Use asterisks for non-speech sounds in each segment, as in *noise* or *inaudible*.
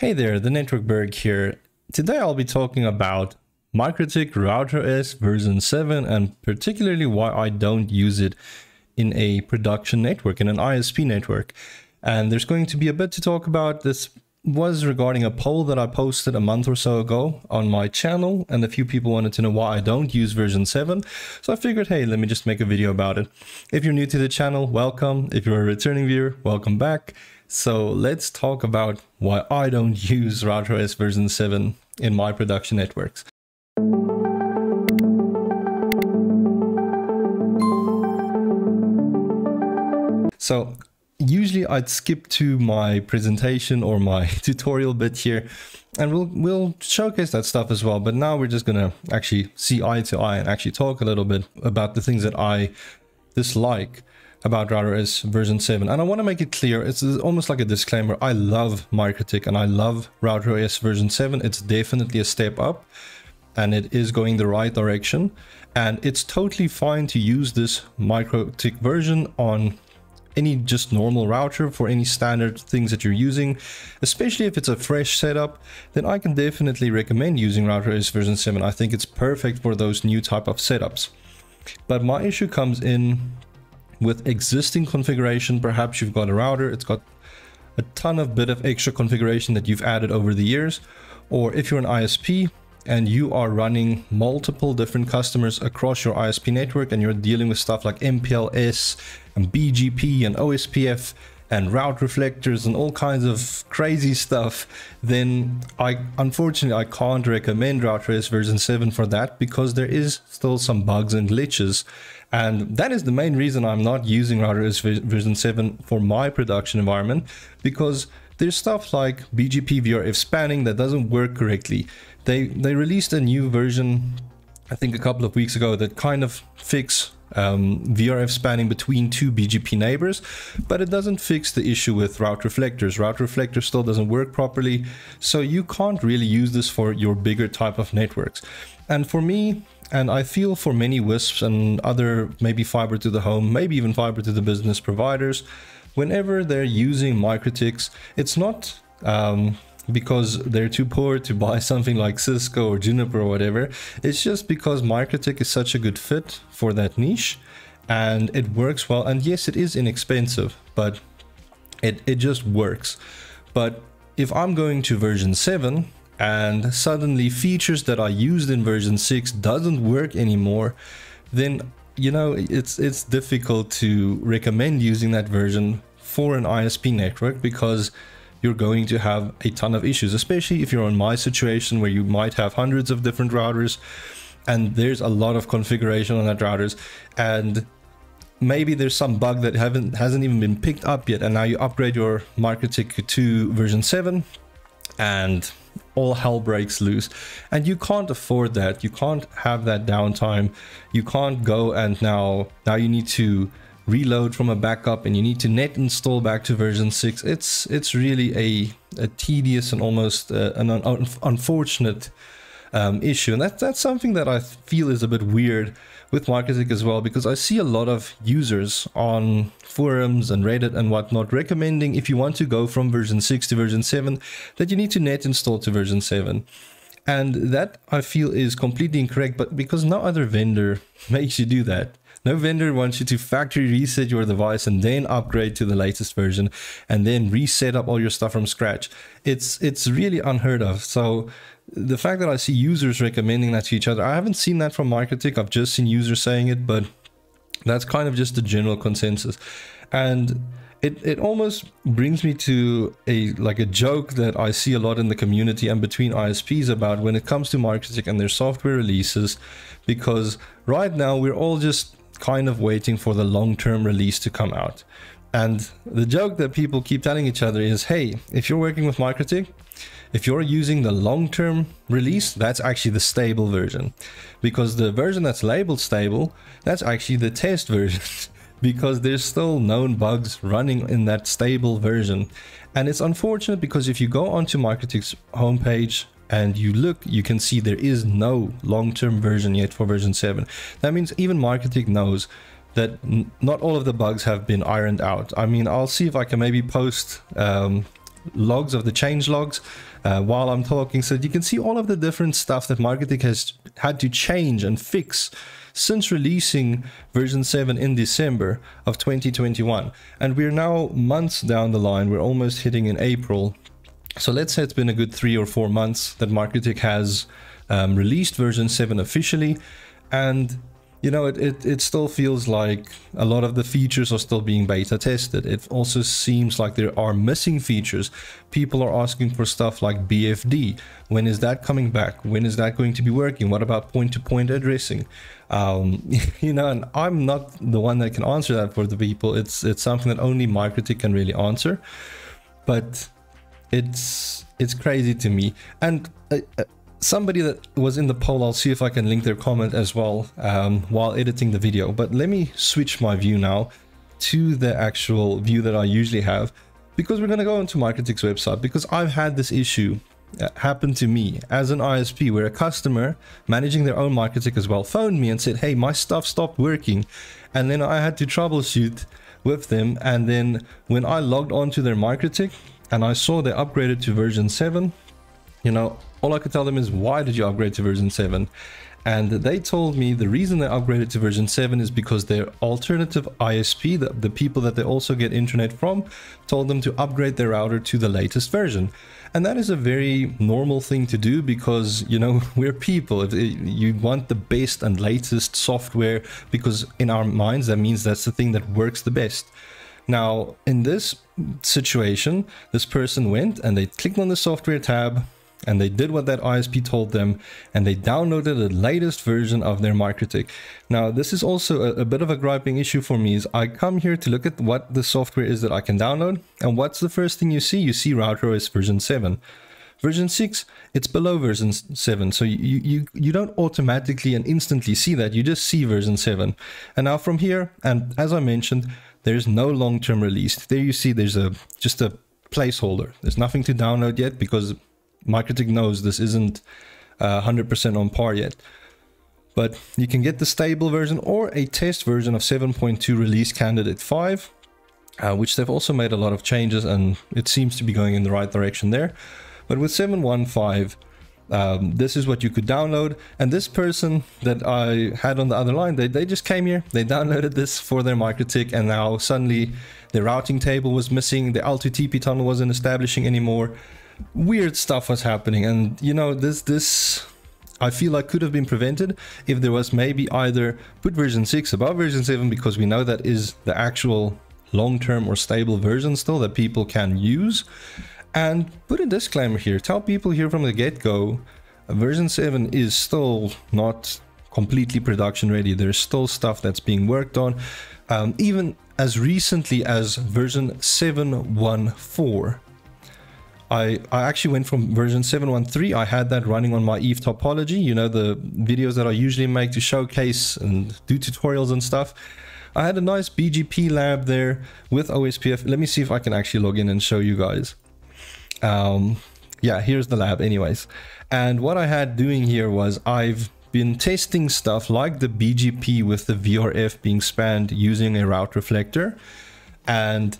Hey there, the Network Berg here. Today I'll be talking about MikroTik RouterOS version 7 and particularly why I don't use it in a production network, in an ISP network. And there's going to be a bit to talk about. This was regarding a poll that I posted a month or so ago on my channel, and a few people wanted to know why I don't use version 7. So I figured, hey, let me just make a video about it. If you're new to the channel, welcome. If you're a returning viewer, welcome back. So let's talk about why I don't *laughs* use RouterOS version 7 in my production networks. So usually I'd skip to my presentation or my *laughs* tutorial bit here and we'll we'll showcase that stuff as well but now we're just gonna actually see eye to eye and actually talk a little bit about the things that I dislike about RouterOS version 7. And I want to make it clear, it's almost like a disclaimer. I love MikroTik and I love router RouterOS version 7. It's definitely a step up and it is going the right direction. And it's totally fine to use this MikroTik version on any just normal router for any standard things that you're using, especially if it's a fresh setup, then I can definitely recommend using RouterOS version 7. I think it's perfect for those new type of setups. But my issue comes in with existing configuration, perhaps you've got a router, it's got a ton of bit of extra configuration that you've added over the years, or if you're an ISP and you are running multiple different customers across your ISP network and you're dealing with stuff like MPLS and BGP and OSPF and route reflectors and all kinds of crazy stuff, then I unfortunately I can't recommend RouterOS version 7 for that because there is still some bugs and glitches. And that is the main reason I'm not using RouterOS version 7 for my production environment because there's stuff like BGP VRF spanning that doesn't work correctly. They they released a new version I think a couple of weeks ago that kind of fix um, VRF spanning between two BGP neighbors, but it doesn't fix the issue with route reflectors. Route reflector still doesn't work properly, so you can't really use this for your bigger type of networks. And for me, and I feel for many WISPs and other maybe fiber to the home, maybe even fiber to the business providers, whenever they're using MikroTiks, it's not um, because they're too poor to buy *laughs* something like Cisco or Juniper or whatever. It's just because MikroTik is such a good fit for that niche and it works well. And yes, it is inexpensive, but it, it just works. But if I'm going to version 7 and suddenly features that I used in version 6 doesn't work anymore, then you know it's it's difficult to recommend using that version for an ISP network because you're going to have a ton of issues, especially if you're in my situation where you might have hundreds of different routers and there's a lot of configuration on that routers and maybe there's some bug that haven't hasn't even been picked up yet. And now you upgrade your MikroTik to version 7 and all hell breaks loose. And you can't afford that. You can't have that downtime. You can't go and now now you need to reload from a backup and you need to net install back to version 6 it's it's really a, a tedious and almost uh, an un unfortunate um, issue. And that, that's something that I feel is a bit weird with MikroTik as well because I see a lot of users on forums and Reddit and whatnot recommending if you want to go from version 6 to version 7 that you need to net install to version 7 and that I feel is completely incorrect but because no other vendor *laughs* makes you do that no vendor wants you to factory reset your device and then upgrade to the latest version and then reset up all your stuff from scratch. It's it's really unheard of. So the fact that I see users recommending that to each other, I haven't seen that from MikroTik. I've just seen users saying it, but that's kind of just the general consensus. And it, it almost brings me to a like a joke that I see a lot in the community and between ISPs about when it comes to MikroTik and their software releases because right now we're all just kind of waiting for the long-term release to come out. And the joke that people keep telling each other is, hey, if you're working with MikroTik, if you're using the long-term release, that's actually the stable version. Because the version that's labeled stable, that's actually the test version. *laughs* because there's still known bugs running in that stable version. And it's unfortunate because if you go onto MikroTik's homepage and you look, you can see there is no long-term version yet for version 7. That means even MikroTik knows that not all of the bugs have been ironed out. I mean, I'll see if I can maybe post um, logs of the change logs uh, while I'm talking so you can see all of the different stuff that MikroTik has had to change and fix since releasing version 7 in December of 2021 and we're now months down the line we're almost hitting in April so let's say it's been a good three or four months that MikroTik has um, released version 7 officially and you know, it, it, it still feels like a lot of the features are still being beta tested. It also seems like there are missing features. People are asking for stuff like BFD. When is that coming back? When is that going to be working? What about point-to-point -point addressing? Um, *laughs* you know, and I'm not the one that can answer that for the people. It's it's something that only MikroTik can really answer. But it's it's crazy to me. And uh, uh somebody that was in the poll, I'll see if I can link their comment as well um, while editing the video. But let me switch my view now to the actual view that I usually have because we're going to go into MikroTik's website because I've had this issue uh, happen to me as an ISP where a customer managing their own MikroTik as well phoned me and said, hey, my stuff stopped working. And then I had to troubleshoot with them. And then when I logged onto their MikroTik and I saw they upgraded to version 7, you know, all I could tell them is, why did you upgrade to version 7? And they told me the reason they upgraded to version 7 is because their alternative ISP, the, the people that they also get internet from, told them to upgrade their router to the latest version. And that is a very normal thing to do because, you know, *laughs* we're people. If you want the best and latest software because in our minds, that means that's the thing that works the best. Now, in this situation, this person went and they clicked on the software tab, and they did what that ISP told them and they downloaded the latest version of their MikroTik. Now this is also a, a, bit of a griping issue for me is I come here to look at what the software is that I can download and what's the first thing you see? You see RouterOS version 7. Version 6, it's below version 7, so you, you, you don't automatically and instantly see that, you just see version 7. And now from here, and as I mentioned, there's no long-term release. There you see there's a just a placeholder. There's nothing to download yet because MikroTik knows this isn't 100% uh, on par yet. But you can get the stable version or a test version of 7.2 release candidate 5, uh, which they've also made a lot of changes and it seems to be going in the right direction there. But with 7.1.5, um, this is what you could download. And this person that I had on the other line, they, they just came here, they *laughs* downloaded this for their MikroTik and now suddenly the routing table was missing, the L2TP tunnel wasn't establishing anymore. Weird stuff was happening. And you know this this I feel like could have been prevented if there was maybe either put version 6 above version 7 because we know that is the actual long-term or stable version still that people can use and put a disclaimer here tell people here from the get-go version 7 is still not completely production ready there's still stuff that's being worked on um, even as recently as version 7.1.4 I, I actually went from version 7.1.3. I had that running on my Eve topology, you know, the videos that I usually make to showcase and do tutorials and stuff. I had a nice BGP lab there with OSPF. Let me see if I can actually log in and show you guys. Um, yeah, here's the lab anyways. And what I had doing here was I've been testing stuff like the BGP with the VRF being spanned using a route reflector. And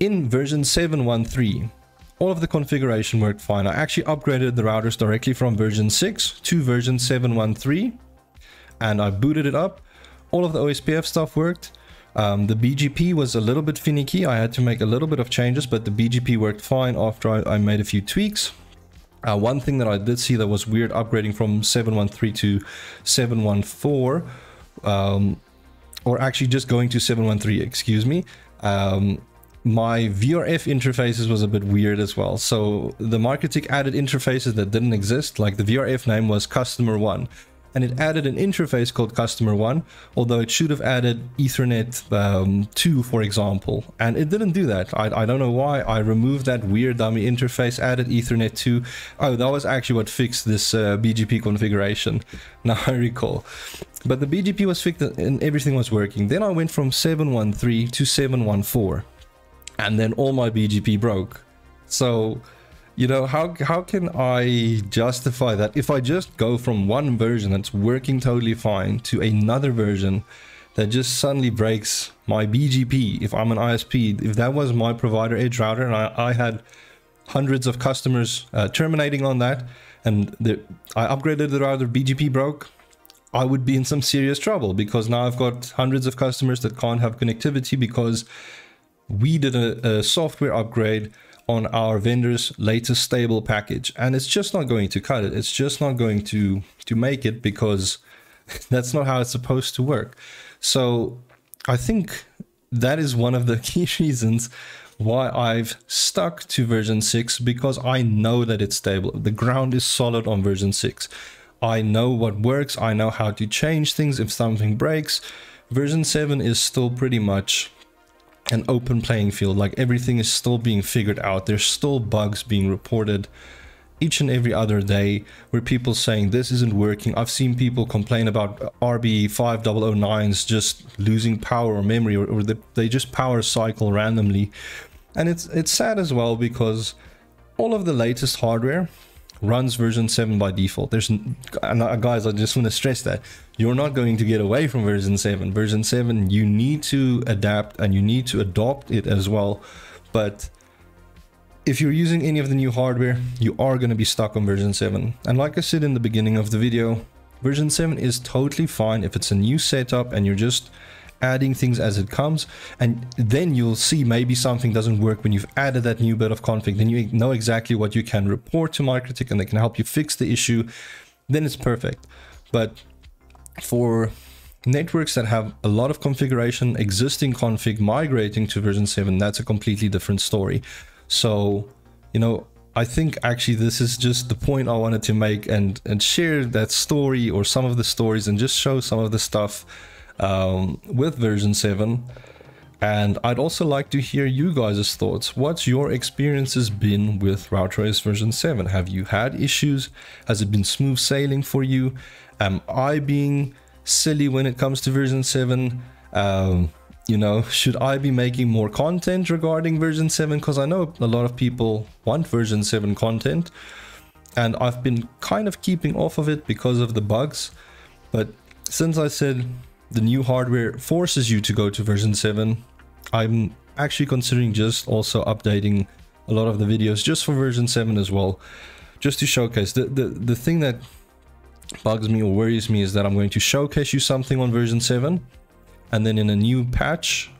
in version 7.1.3, all of the configuration worked fine. I actually upgraded the routers directly from version 6 to version 7.1.3 and I booted it up. All of the OSPF stuff worked. Um, the BGP was a little bit finicky. I had to make a little bit of changes, but the BGP worked fine after I, I made a few tweaks. Uh, one thing that I did see that was weird upgrading from 713 to 714, um, or actually just going to 713, excuse me. Um, my VRF interfaces was a bit weird as well. So the MikroTik added interfaces that didn't exist, like the VRF name was customer one. And it added an interface called customer one, although it should have added Ethernet um, 2, for example. And it didn't do that. I, I don't know why. I removed that weird dummy interface, added Ethernet 2. Oh, that was actually what fixed this uh, BGP configuration. *laughs* Now I recall. But the BGP was fixed and everything was working. Then I went from 713 to 714 and then all my BGP broke. So, you know, how, how can I justify that if I just go from one version that's working totally fine to another version that just suddenly breaks my BGP if I'm an ISP, if that was my provider edge router and I, I had hundreds of customers uh, terminating on that, and the, I upgraded the router, BGP broke, I would be in some serious trouble because now I've got hundreds of customers that can't have connectivity because we did a, a software upgrade on our vendor's latest stable package. And it's just not going to cut it. It's just not going to to make it because *laughs* that's not how it's supposed to work. So i think that is one of the *laughs* key reasons why i've stuck to version 6 because i know that it's stable. The ground is solid on version 6 i know what works. I know how to change things if something breaks. Version 7 is still pretty much an open playing field. Like everything is still being figured out. There's still bugs being reported each and every other day where people saying this isn't working. I've seen people complain about RB5009s just losing power or memory or, or they just power cycle randomly. And it's it's sad as well because all of the latest hardware runs version 7 by default. There's uh, guys, I just want to stress that you're not going to get away from version 7. Version 7, you need to adapt and you need to adopt it as well. But if you're using any of the new hardware, you are going to be stuck on version 7. And like I said in the beginning of the video, version 7 is totally fine if it's a new setup and you're just adding things as it comes and then you'll see maybe something doesn't work when you've added that new bit of config. Then you know exactly what you can report to MikroTik and they can help you fix the issue. Then it's perfect. But for networks that have a lot of configuration existing config migrating to version 7 that's a completely different story. So you know I think actually this is just the point I wanted to make and and share that story or some of the stories and just show some of the stuff um, with version 7. And I'd also like to hear you guys' thoughts. What's your experiences been with RouterOS version 7? Have you had issues? Has it been smooth sailing for you? Am I being silly when it comes to version 7? Um, you know, *laughs* should I be making more content regarding version 7? Because I know a lot of people want version 7 content. And I've been kind of keeping off of it because of the bugs. But since I said the new hardware forces you to go to version 7. I'm actually considering just also updating a lot of the videos just for version 7 as well, just to showcase. The, the, the thing that bugs me or worries me is that I'm going to showcase you something on version 7 and then in a new patch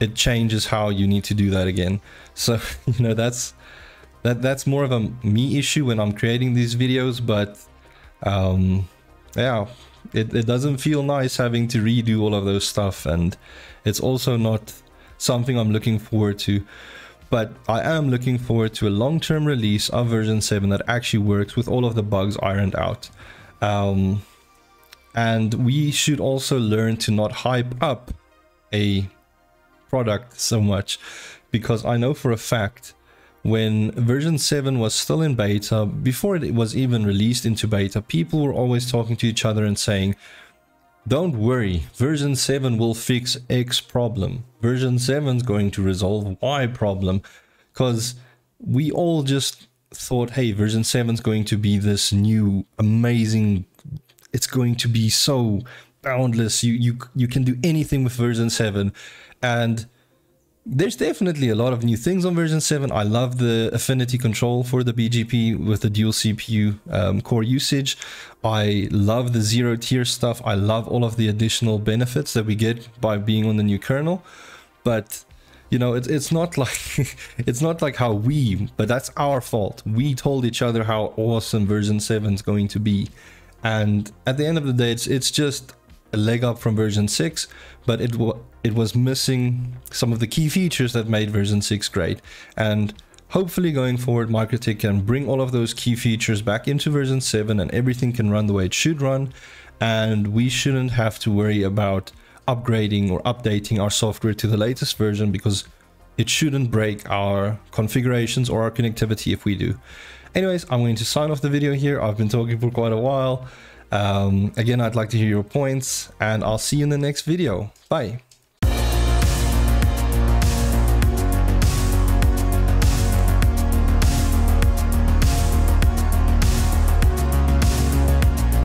it changes how you need to do that again. *laughs* So, you know, that's that that's more of a me issue when I'm creating these videos, but um yeah, it, it doesn't feel nice having to redo all of those stuff and it's also not something I'm looking forward to. But I am looking forward to a long-term release of version 7 that actually works with all of the bugs ironed out. Um, and we should also learn to not hype up a product so much because I know for a fact when version 7 was still in beta, before it was even released into beta, people were always talking to each other and saying, don't worry, version 7 will fix X problem. Version 7 is going to resolve Y problem. Because we all just thought, hey, version 7 is going to be this new, amazing, it's going to be so boundless. You, you, you can do anything with version 7. And there's definitely a lot of new things on version 7. I love the affinity control for the BGP with the dual CPU um, core usage. I love the ZeroTier stuff. I love all of the additional benefits that we get by being on the new kernel. But you know, it's it's not *laughs* like it's not like how we, but that's our fault. We told each other how awesome version 7 is going to be. And at the end of the day, it's it's just a leg up from version 6, but it, it was missing some of the key features that made version 6 great. And hopefully going forward, MikroTik can bring all of those key features back into version 7 and everything can run the way it should run. And we shouldn't have to worry about upgrading or updating our software to the latest version because it shouldn't break our configurations or our connectivity if we do. Anyways, I'm going to sign off the video here. I've been talking for quite a while. Um, again, I'd like to hear your points and I'll see you in the next video. Bye.